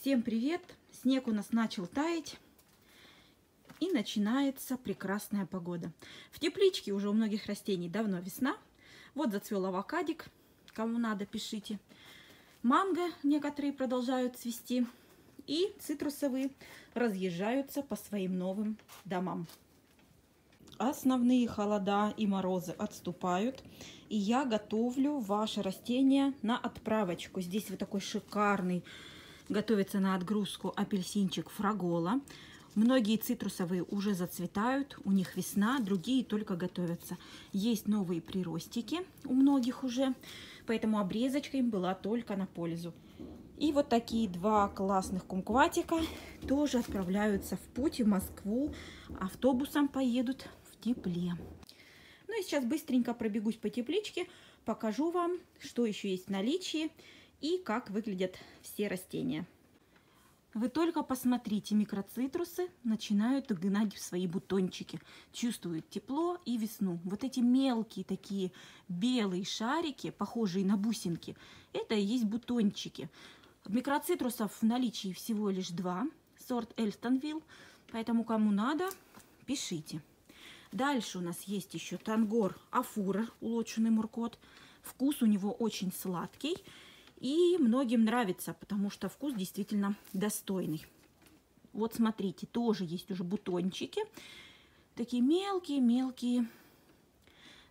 Всем привет! Снег у нас начал таять. И начинается прекрасная погода. В тепличке уже у многих растений давно весна. Вот зацвел авокадик. Кому надо, пишите. Манго некоторые продолжают цвести. И цитрусовые разъезжаются по своим новым домам. Основные холода и морозы отступают. И я готовлю ваше растение на отправочку. Здесь вот такой шикарный готовится на отгрузку апельсинчик фрагола. Многие цитрусовые уже зацветают, у них весна, другие только готовятся. Есть новые приростики у многих уже, поэтому обрезочка им была только на пользу. И вот такие два классных кумкватика тоже отправляются в путь в Москву. Автобусом поедут в тепле. Ну и сейчас быстренько пробегусь по тепличке, покажу вам, что еще есть в наличии и как выглядят все растения. Вы только посмотрите, микроцитрусы начинают гнать в свои бутончики. Чувствуют тепло и весну. Вот эти мелкие такие белые шарики, похожие на бусинки, это и есть бутончики. Микроцитрусов в наличии всего лишь два, сорт Эльстонвилл, поэтому кому надо, пишите. Дальше у нас есть еще тангор афура, улучшенный муркот. Вкус у него очень сладкий. И многим нравится, потому что вкус действительно достойный. Вот смотрите, тоже есть уже бутончики. Такие мелкие-мелкие,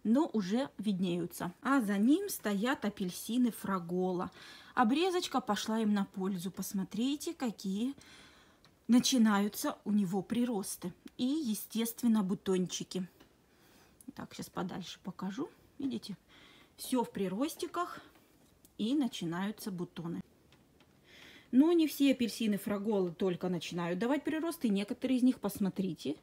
но уже виднеются. А за ним стоят апельсины фрагола. Обрезочка пошла им на пользу. Посмотрите, какие начинаются у него приросты. И, естественно, бутончики. Так, сейчас подальше покажу. Видите? Все в приростиках и начинаются бутоны. Но не все апельсины фраголы только начинают давать приросты. Некоторые из них, посмотрите,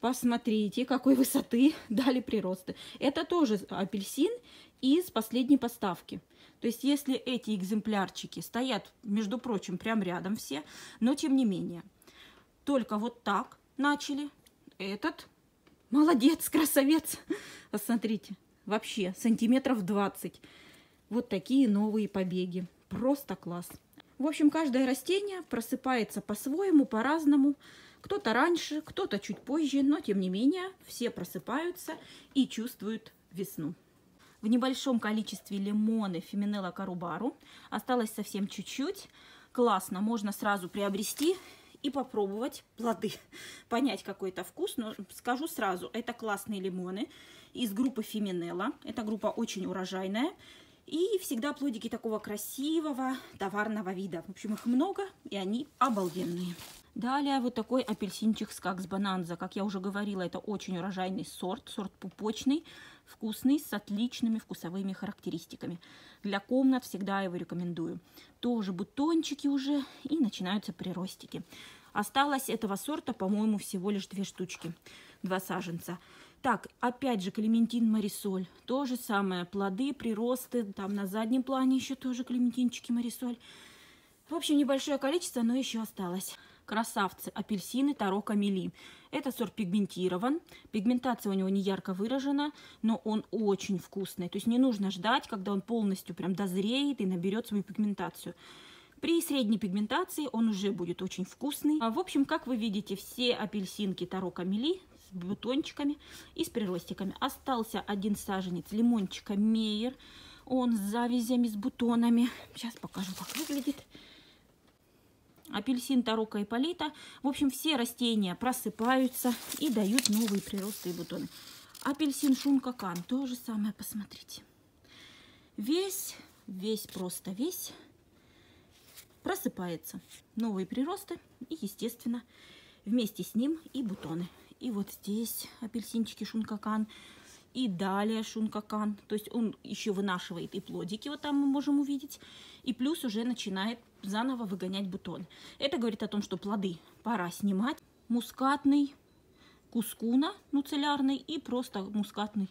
посмотрите, какой высоты дали приросты. Это тоже апельсин из последней поставки. То есть, если эти экземплярчики стоят, между прочим, прям рядом все, но тем не менее, только вот так начали, этот молодец, красавец. Посмотрите, вообще сантиметров 20 вот такие новые побеги. Просто класс. В общем, каждое растение просыпается по-своему, по-разному. Кто-то раньше, кто-то чуть позже, но тем не менее все просыпаются и чувствуют весну. В небольшом количестве лимоны Феминелла Карубару. Осталось совсем чуть-чуть. Классно, можно сразу приобрести и попробовать плоды. Понять какой-то вкус, но скажу сразу, это классные лимоны из группы Феминелла. Эта группа очень урожайная. И всегда плодики такого красивого товарного вида. В общем, их много, и они обалденные. Далее вот такой апельсинчик Скакс Бананза. Как я уже говорила, это очень урожайный сорт, сорт пупочный, вкусный, с отличными вкусовыми характеристиками. Для комнат всегда его рекомендую. Тоже бутончики уже и начинаются приростики. Осталось этого сорта, по-моему, всего лишь две штучки, два саженца. Так, опять же, клементин марисоль. То же самое, плоды, приросты. Там на заднем плане еще тоже клементинчики марисоль. В общем, небольшое количество, но еще осталось. Красавцы, апельсины Таро Камели. Это сорт пигментирован. Пигментация у него не ярко выражена, но он очень вкусный. То есть не нужно ждать, когда он полностью прям дозреет и наберет свою пигментацию. При средней пигментации он уже будет очень вкусный. А, в общем, как вы видите, все апельсинки Таро Камели бутончиками и с приростиками. Остался один саженец лимончика Мейер. Он с завязями, с бутонами. Сейчас покажу, как выглядит. Апельсин Тарока и Полита. В общем, все растения просыпаются и дают новые приросты и бутоны. Апельсин Шункакан. То же самое, посмотрите. Весь, весь, просто весь просыпается. Новые приросты и, естественно, вместе с ним и бутоны. И вот здесь апельсинчики шункакан. И далее шункакан. То есть он еще вынашивает и плодики, вот там мы можем увидеть. И плюс уже начинает заново выгонять бутон. Это говорит о том, что плоды пора снимать. Мускатный, кускуна нуцелярный и просто мускатный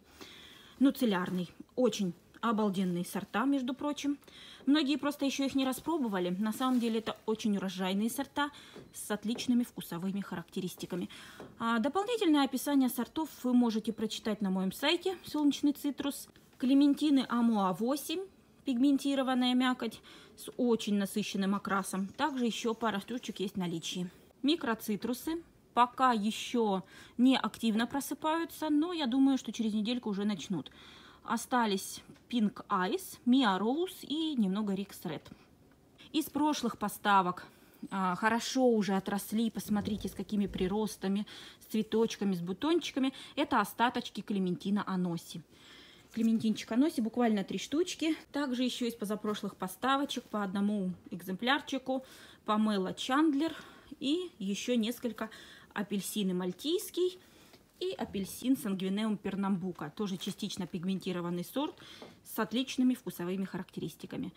нуцелярный. Очень обалденные сорта, между прочим. Многие просто еще их не распробовали. На самом деле это очень урожайные сорта с отличными вкусовыми характеристиками. А дополнительное описание сортов вы можете прочитать на моем сайте «Солнечный цитрус». Клементины Амуа 8 пигментированная мякоть с очень насыщенным окрасом. Также еще пара штучек есть в наличии. Микроцитрусы пока еще не активно просыпаются, но я думаю, что через недельку уже начнут. Остались Pink Ice, Mia Rose и немного Rix Red. Из прошлых поставок а, хорошо уже отросли, посмотрите, с какими приростами, с цветочками, с бутончиками. Это остаточки Клементина Аноси. Клементинчик Аноси буквально три штучки. Также еще из позапрошлых поставочек по одному экземплярчику. Памела Чандлер и еще несколько апельсины мальтийский и апельсин сангвинеум пернамбука. Тоже частично пигментированный сорт с отличными вкусовыми характеристиками.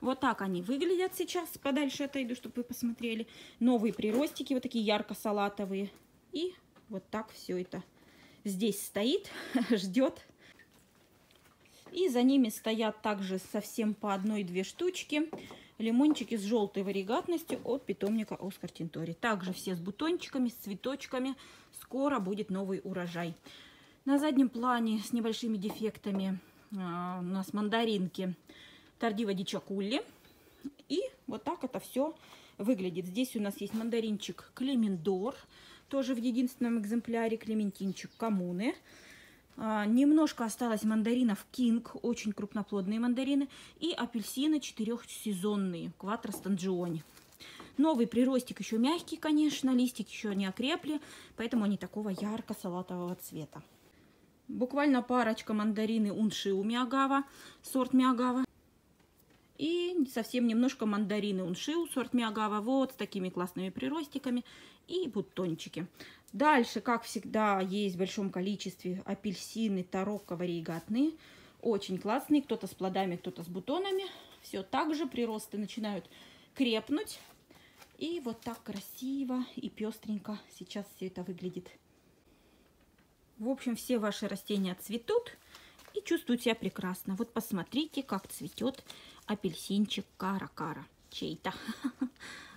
Вот так они выглядят сейчас. Подальше отойду, чтобы вы посмотрели. Новые приростики, вот такие ярко-салатовые. И вот так все это здесь стоит, ждет. И за ними стоят также совсем по одной-две штучки лимончики с желтой варигатностью от питомника Оскар Тинтори. Также все с бутончиками, с цветочками. Скоро будет новый урожай. На заднем плане с небольшими дефектами а, у нас мандаринки Тардива Дичакулли. И вот так это все выглядит. Здесь у нас есть мандаринчик Клемендор, тоже в единственном экземпляре, клементинчик Коммуны. А, немножко осталось мандаринов Кинг, очень крупноплодные мандарины, и апельсины четырехсезонные, Кватро Станджиони. Новый приростик еще мягкий, конечно, листик еще не окрепли, поэтому они такого ярко-салатового цвета. Буквально парочка мандарины Уншиу Миагава, сорт Миагава. И совсем немножко мандарины Уншиу, сорт Миагава, вот с такими классными приростиками и бутончики. Дальше, как всегда, есть в большом количестве апельсины, тарокко, варигатные. Очень классные, кто-то с плодами, кто-то с бутонами. Все так же, приросты начинают крепнуть. И вот так красиво и пестренько сейчас все это выглядит. В общем, все ваши растения цветут и чувствуют себя прекрасно. Вот посмотрите, как цветет апельсинчик кара-кара. Чей-то.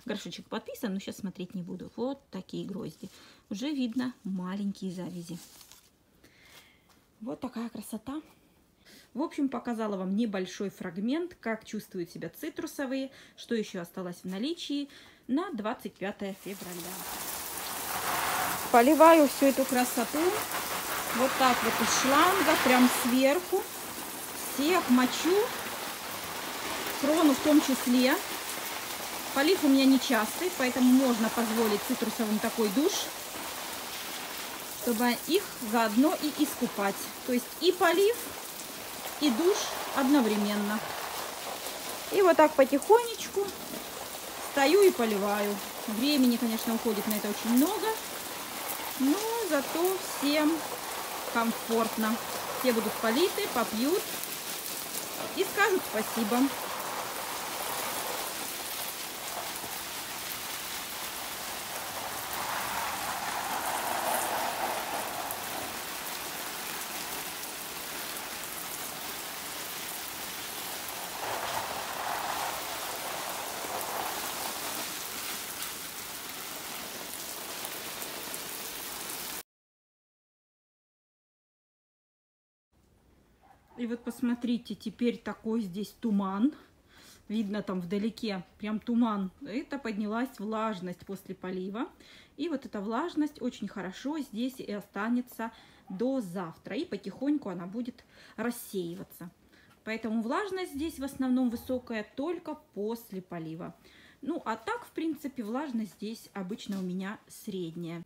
Горшочек подписан, но сейчас смотреть не буду. Вот такие грозди. Уже видно маленькие завязи. Вот такая красота. В общем, показала вам небольшой фрагмент, как чувствуют себя цитрусовые, что еще осталось в наличии на 25 февраля. Поливаю всю эту красоту вот так вот из шланга, прям сверху. Всех мочу, крону в том числе. Полив у меня не частый, поэтому можно позволить цитрусовым такой душ, чтобы их заодно и искупать. То есть и полив, и душ одновременно. И вот так потихонечку стою и поливаю. Времени, конечно, уходит на это очень много, но зато всем комфортно. Все будут политы, попьют и скажут спасибо. И вот посмотрите, теперь такой здесь туман. Видно там вдалеке, прям туман. Это поднялась влажность после полива. И вот эта влажность очень хорошо здесь и останется до завтра. И потихоньку она будет рассеиваться. Поэтому влажность здесь в основном высокая только после полива. Ну, а так, в принципе, влажность здесь обычно у меня средняя.